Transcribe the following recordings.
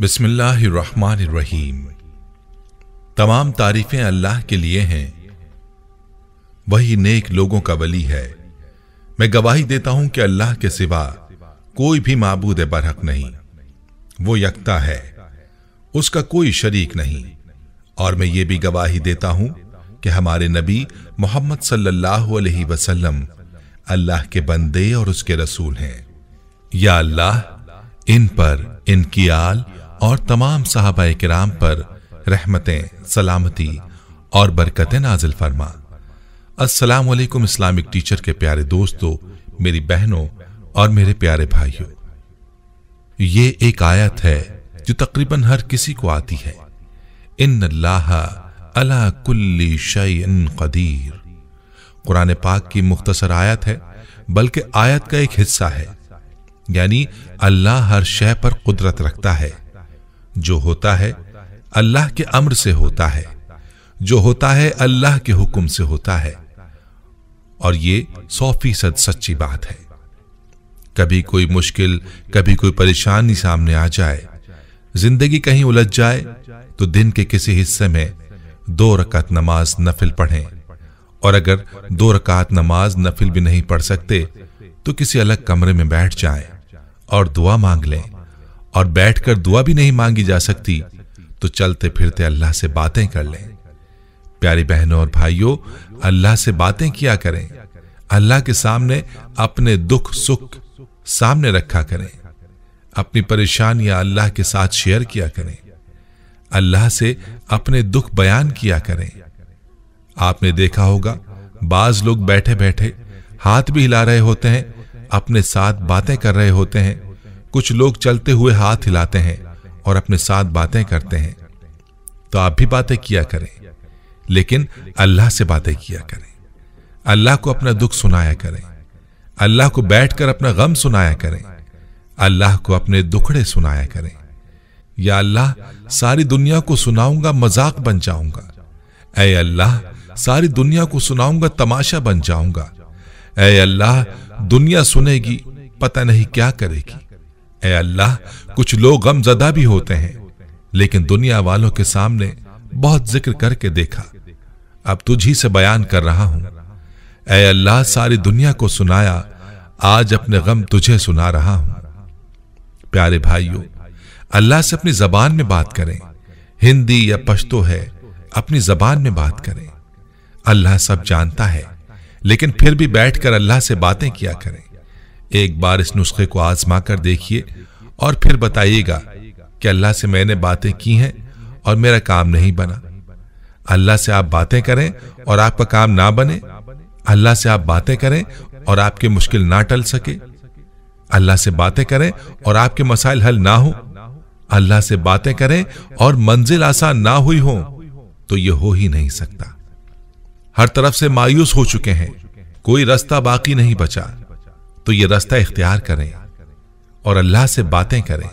बिस्मिल्लाहिर्रहमानिर्रहीम। तमाम तारीफें अल्लाह के लिए हैं। वही नेक लोगों का वली है। मैं गवाही देता हूँ कि अल्लाह के सिवा कोई भी माबूद बरहक नहीं। वो यकता है। उसका कोई शरीक नहीं। और मैं ये भी गवाही देता हूँ कि हमारे नबी मोहम्मद सल्लल्लाहु अलैहि वसल्लम अल्लाह के बंदे और उसके रसूल हैं। या अल्लाह, इन पर इनकी आल और तमाम साहबा किराम पर रहमतें, सलामती और बरकतें नाजिल फरमा। अस्सलाम वालेकुम इस्लामिक टीचर के प्यारे दोस्तों, मेरी बहनों और मेरे प्यारे भाइयों। ये एक आयत है जो तकरीबन हर किसी को आती है। इन अला कुल्ली शैन कदीर। कुरान पाक की मुख्तसर आयत है, बल्कि आयत का एक हिस्सा है। यानी अल्लाह हर शय पर कुदरत रखता है। जो होता है, अल्लाह के अम्र से होता है। जो होता है, अल्लाह के हुक्म से होता है। और ये सौ फ़ीसद सच्ची बात है। कभी कोई मुश्किल, कभी कोई परेशानी सामने आ जाए, ज़िंदगी कहीं उलझ जाए तो दिन के किसी हिस्से में दो रकात नमाज़ नफिल पढ़ें। और अगर दो रकात नमाज़ नफिल भी नहीं पढ़ सकते तो किसी अलग कमरे में बैठ जाएँ और दुआ मांग लें। और बैठकर दुआ भी नहीं मांगी जा सकती तो चलते फिरते अल्लाह से बातें कर लें। प्यारी बहनों और भाइयों, अल्लाह से बातें किया करें। अल्लाह के सामने अपने दुख, सुख सामने रखा करें। अपनी परेशानियाँ अल्लाह के साथ शेयर किया करें। अल्लाह से अपने दुख बयान किया करें। आपने देखा होगा, बाज लोग बैठे बैठे हाथ भी हिला रहे होते हैं, अपने साथ बातें कर रहे होते हैं। कुछ लोग चलते हुए हाथ हिलाते हैं और अपने साथ बातें करते हैं। तो आप भी बातें किया करें, लेकिन अल्लाह से बातें किया करें। अल्लाह को अपना दुख सुनाया करें। अल्लाह को बैठकर अपना गम सुनाया करें। अल्लाह को अपने दुखड़े सुनाया करें। या अल्लाह, सारी दुनिया को सुनाऊँगा, मज़ाक बन जाऊँगा। ऐ अल्लाह, सारी दुनिया को सुनाऊँगा, तमाशा बन जाऊँगा। ऐ अल्लाह, दुनिया सुनेगी, पता नहीं क्या करेगी। ए अल्लाह, कुछ लोग गमजदा भी होते हैं, लेकिन दुनिया वालों के सामने बहुत ज़िक्र करके देखा। अब तुझी से बयान कर रहा हूँ। ए अल्लाह, सारी दुनिया को सुनाया, आज अपने गम तुझे सुना रहा हूँ। प्यारे भाइयों, अल्लाह से अपनी जबान में बात करें। हिंदी या पश्तो है, अपनी जबान में बात करें। अल्लाह सब जानता है, लेकिन फिर भी बैठकर अल्लाह से बातें किया करें। एक बार इस नुस्खे को आजमा कर देखिए और फिर बताइएगा कि अल्लाह से मैंने बातें की हैं और मेरा काम नहीं बना। अल्लाह से आप बातें करें और आपका काम ना बने। अल्लाह से आप बातें करें और आपकी मुश्किल ना टल सके। अल्लाह से बातें करें और आपके मसाइल हल ना हो। अल्लाह से बातें करें और मंजिल आसान ना हुई हो तो यह हो ही नहीं सकता। हर तरफ़ से मायूस हो चुके हैं। कोई रास्ता बाकी नहीं बचा। तो ये रास्ता इख्तियार करें और अल्लाह से बातें करें।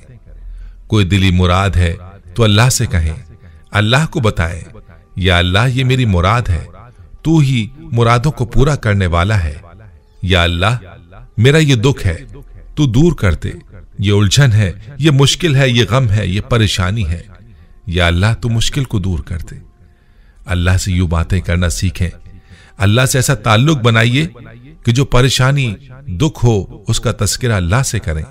कोई दिली मुराद है तो अल्लाह से कहें, अल्लाह को बताएँ, या अल्लाह ये मेरी मुराद है, तू ही मुरादों को पूरा करने वाला है। या अल्लाह, मेरा ये दुख है, तू दूर कर दे, ये उलझन है, ये मुश्किल है, ये गम है, ये परेशानी है। या अल्लाह, तू मुश्किल को दूर कर दे। अल्लाह से यूँ बातें करना सीखें। अल्लाह से ऐसा ताल्लुक बनाइए कि जो परेशानी, दुख हो, उसका तस्करा अल्लाह से करें।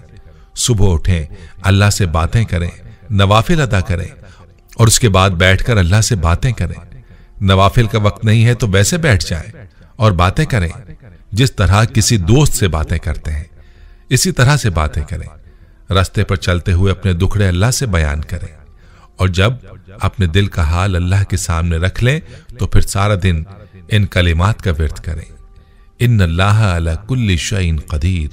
सुबह उठें, अल्लाह से बातें करें, नवाफिल अदा करें और उसके बाद बैठकर अल्लाह से बातें करें। नवाफिल का वक्त नहीं है तो वैसे बैठ जाएँ और बातें करें, जिस तरह किसी दोस्त से बातें करते हैं। इसी तरह से बातें करें। रास्ते पर चलते हुए अपने दुखड़े अल्लाह से बयान करें और जब अपने दिल का हाल अल्लाह के सामने रख लें तो फिर सारा दिन इन कलिमात का व्यर्थ करें। इन अल्लाह अला शैन कदीर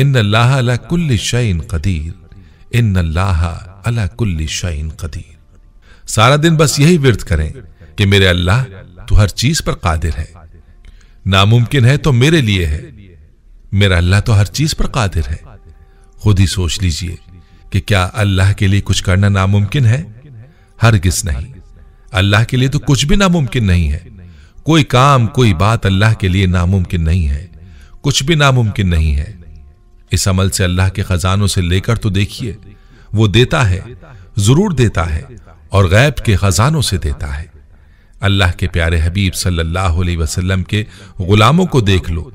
इन अल्लाह अला शैन कदीर इन अल्लाह अला कुल्ल शैन कदीर सारा दिन बस यही विरत करें कि मेरे अल्लाह, तू हर चीज़ पर कादिर है। नामुमकिन है तो मेरे लिए है। मेरा अल्लाह तो हर चीज़ पर कादिर है। खुद ही सोच लीजिए कि क्या अल्लाह के लिए कुछ करना नामुमकिन है? हर किस नहीं। अल्लाह के लिए तो कुछ भी नामुमकिन नहीं है। कोई काम, कोई बात अल्लाह के लिए नामुमकिन नहीं है। कुछ भी नामुमकिन नहीं है। इस अमल से अल्लाह के खजानों से लेकर तो देखिए, वो देता है, ज़रूर देता है और गैब के खजानों से देता है। अल्लाह के प्यारे हबीब सल्लल्लाहु अलैहि वसल्लम के गुलामों को देख लो।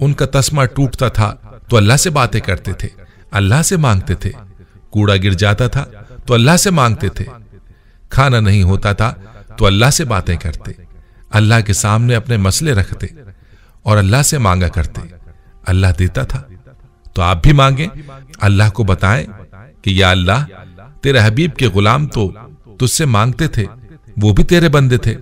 उनका तस्मा टूटता था तो अल्लाह से बातें करते थे, अल्लाह से मांगते थे। कूड़ा गिर जाता था तो अल्लाह से मांगते थे। खाना नहीं होता था तो अल्लाह से बातें करते। अल्लाह के सामने अपने मसले रखते और अल्लाह से मांगा करते। अल्लाह देता था। तो आप भी मांगे। अल्लाह को बताएँ कि, या अल्लाह, तेरे हबीब के गुलाम तो तुझसे मांगते थे, वो भी तेरे बंदे थे।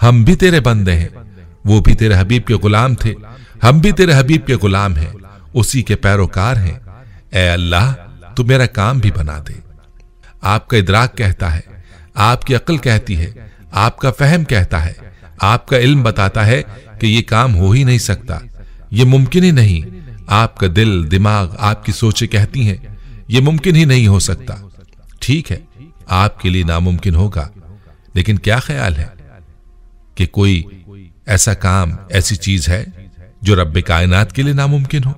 हम भी तेरे बंदे हैं। वो भी तेरे हबीब के गुलाम थे। हम भी तेरे हबीब के गुलाम हैं। उसी के पैरोकार हैं। ए अल्लाह, तू मेरा काम भी बना दे। आपका इदराक कहता है। आपकी अक्ल कहती है। आपका फहम कहता है। आपका इल्म बताता है कि यह काम हो ही नहीं सकता। ये मुमकिन ही नहीं। आपका दिल, दिमाग आपकी सोचे कहती हैं। ये मुमकिन ही नहीं हो सकता। ठीक है, आपके लिए नामुमकिन होगा। लेकिन क्या ख्याल है कि कोई ऐसा काम, ऐसी चीज़ है जो रब कायनात के लिए नामुमकिन हो?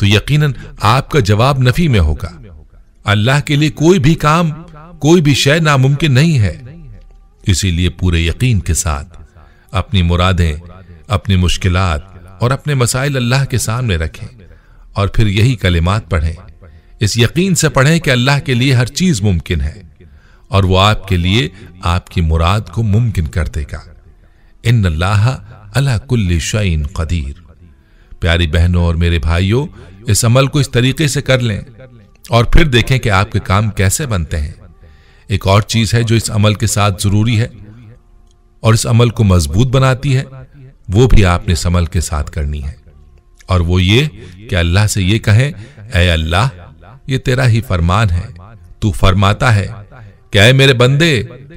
तो यकीनन आपका जवाब नफी में होगा। अल्लाह के लिए कोई भी काम, कोई भी शय नामुमकिन नहीं है। इसीलिए पूरे यकीन के साथ अपनी मुरादें, अपनी मुश्किलात और अपने मसाइल अल्लाह के सामने रखें और फिर यही कलिमात पढ़ें। इस यकीन से पढ़ें कि अल्लाह के लिए हर चीज़ मुमकिन है और वो आपके लिए आपकी मुराद को मुमकिन कर देगा। इन अल्लाह अला कुल्ल कदीर। प्यारी बहनों और मेरे भाइयों, इस अमल को इस तरीके से कर लें और फिर देखें कि आपके काम कैसे बनते हैं। एक और चीज़ है जो इस अमल के साथ ज़रूरी है। और इस अमल को मज़बूत बनाती है, वो भी आपने इस अमल के साथ करनी है। और वो ये कि अल्लाह से ये कहें, ए अल्लाह, ये तेरा ही फरमान है। तू फरमाता है क्या मेरे बंदे,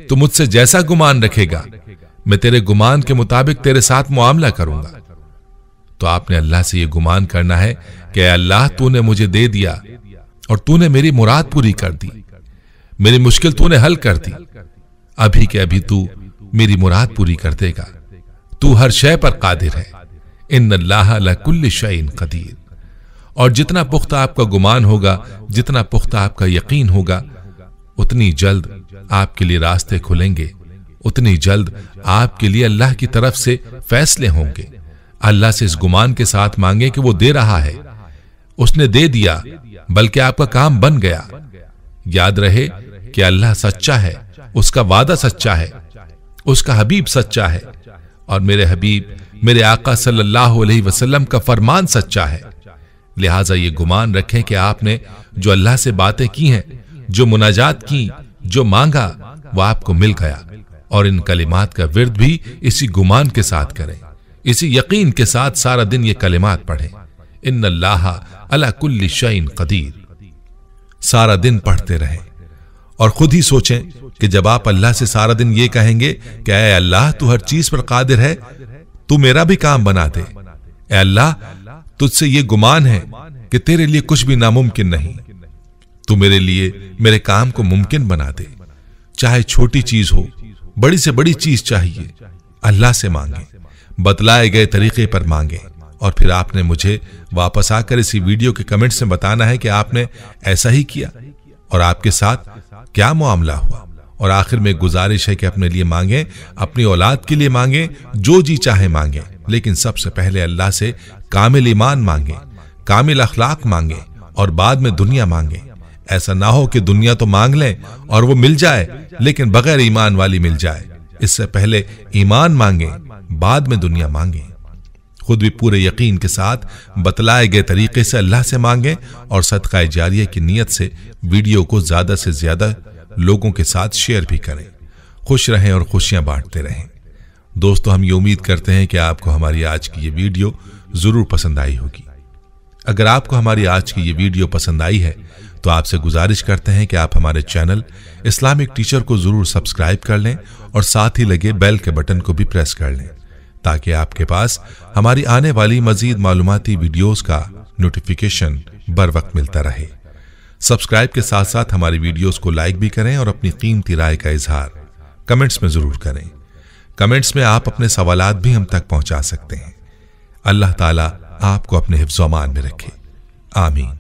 तू मुझसे जैसा गुमान रखेगा। मैं तेरे गुमान के मुताबिक तेरे साथ मुआमला करूँगा। तो आपने अल्लाह से यह गुमान करना है कि अल्लाह, तूने मुझे दे दिया और तूने मेरी मुराद पूरी कर दी। मेरी मुश्किल तूने हल कर दी। अभी के अभी तू मेरी मुराद पूरी कर देगा। तू हर शय पर कादिर है। इन कुल्ल शयन कदीर। और जितना पुख्ता आपका गुमान होगा, जितना पुख्ता आपका यकीन होगा, उतनी जल्द आपके लिए रास्ते खुलेंगे। उतनी जल्द आपके लिए अल्लाह की तरफ़ से फैसले होंगे। अल्लाह से इस गुमान के साथ मांगे कि वो दे रहा है। उसने दे दिया, बल्कि आपका काम बन गया। याद रहे कि अल्लाह सच्चा है, उसका वादा सच्चा है। उसका हबीब सच्चा है और मेरे हबीब, मेरे आका सल्लल्लाहु अलैहि वसल्लम का फरमान सच्चा है। लिहाजा ये गुमान रखें कि आपने जो अल्लाह से बातें की हैं, जो मुनाजात की, जो मांगा, वो आपको मिल गया और इन कलिमात का विरद भी इसी गुमान के साथ करें, इसी यकीन के साथ सारा दिन ये कलिमात पढ़ें। इन अल्लाह अला कुल्ली शईन कदीर। सारा दिन पढ़ते रहें। और खुद ही सोचें कि जब आप अल्लाह से सारा दिन ये कहेंगे कि अः अल्लाह, तू हर चीज़ पर कादिर है, तू मेरा भी काम बना दे। अल्लाह, तुझसे ये गुमान है कि तेरे लिए कुछ भी नामुमकिन नहीं। तू मेरे लिए, मेरे काम को मुमकिन बना दे। चाहे छोटी चीज़ हो, बड़ी से बड़ी चीज़ चाहिए, अल्लाह से मांगे, बतलाए गए तरीके पर मांगे। और फिर आपने मुझे वापस आकर इसी वीडियो के कमेंट्स में बताना है कि आपने ऐसा ही किया। और आपके साथ क्या मामला हुआ? और आखिर में गुजारिश है कि अपने लिए मांगे, अपनी औलाद के लिए मांगे, जो जी चाहे मांगे। लेकिन सबसे पहले अल्लाह से कामिल ईमान मांगे, कामिल अखलाक मांगे और बाद में दुनिया मांगे। ऐसा ना हो कि दुनिया तो मांग लें और वो मिल जाए, लेकिन बगैर ईमान वाली मिल जाए। इससे पहले ईमान मांगे, बाद में दुनिया मांगे। खुद भी पूरे यकीन के साथ बतलाए गए तरीके से अल्लाह से मांगे और सदका जारिया की नीयत से वीडियो को ज़्यादा से ज़्यादा लोगों के साथ शेयर भी करें। खुश रहें और खुशियाँ बांटते रहें। दोस्तों, हम ये उम्मीद करते हैं कि आपको हमारी आज की ये वीडियो ज़रूर पसंद आई होगी। अगर आपको हमारी आज की ये वीडियो पसंद आई है तो आपसे गुजारिश करते हैं कि आप हमारे चैनल इस्लामिक टीचर को ज़रूर सब्सक्राइब कर लें और साथ ही लगे बेल के बटन को भी प्रेस कर लें। ताकि आपके पास हमारी आने वाली मजीद मालूमती वीडियोस का नोटिफिकेशन बर वक्त मिलता रहे। सब्सक्राइब के साथ साथ हमारी वीडियोस को लाइक भी करें और अपनी कीमती राय का इजहार कमेंट्स में ज़रूर करें। कमेंट्स में आप अपने सवाल भी हम तक पहुँचा सकते हैं। अल्लाह ताला आपको अपने हिफ्जमान में रखे। आमीन।